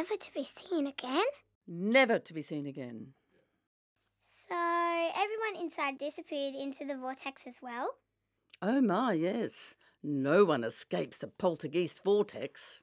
Never to be seen again? Never to be seen again. So everyone inside disappeared into the vortex as well? Oh my, yes. No one escapes the poltergeist vortex.